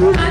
Let's